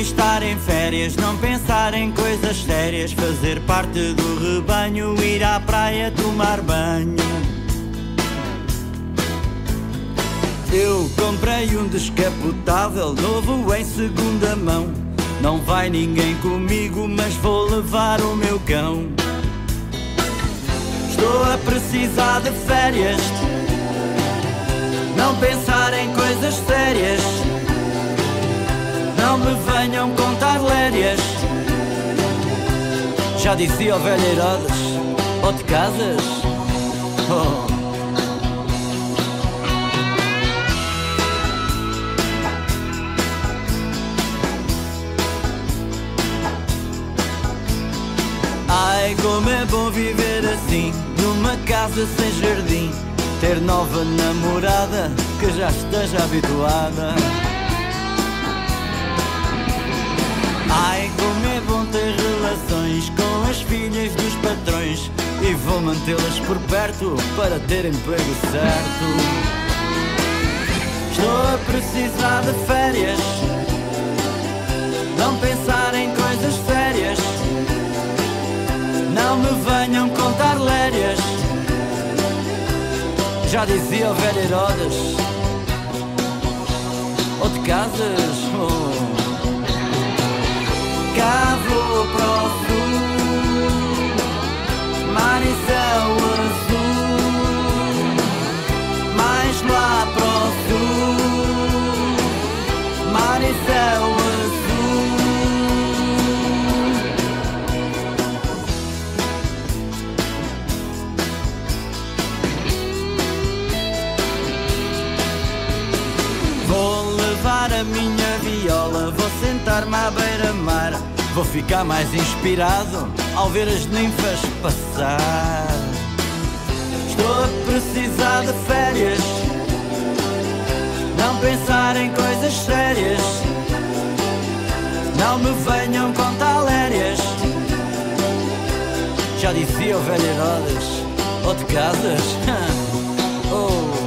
estar em férias, não pensar em coisas sérias, fazer parte do rebanho, ir à praia tomar banho. Eu comprei um descapotável novo em segunda mão. Não vai ninguém comigo, mas vou levar o meu cão. Estou a precisar de férias. Não pensar em coisas sérias. Não me venham contar lérias. Já dizia o velho Herodes: Ou te casas? Oh. Ai, como é bom viver assim, numa casa sem jardim. Ter nova namorada que já esteja habituada. E vou mantê-las por perto para ter emprego certo. Estou a precisar de férias. Não pensar em coisas sérias. Não me venham contar lérias. Já dizia o velho Herodes. Ou de casas, oh. Levar a minha viola, vou sentar-me à beira-mar. Vou ficar mais inspirado ao ver as ninfas passar. Estou a precisar de férias, não pensar em coisas sérias. Não me venham contar lérias. Já dizia o velho Herodes, ou de casas. oh.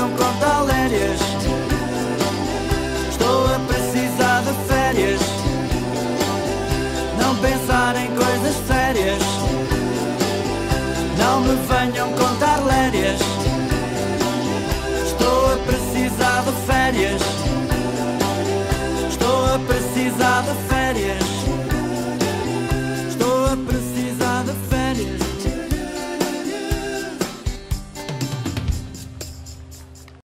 Venham contar lérias. Estou a precisar de férias. Não pensar em coisas sérias. Não me venham contar lérias. Estou a precisar de férias. Estou a precisar de férias.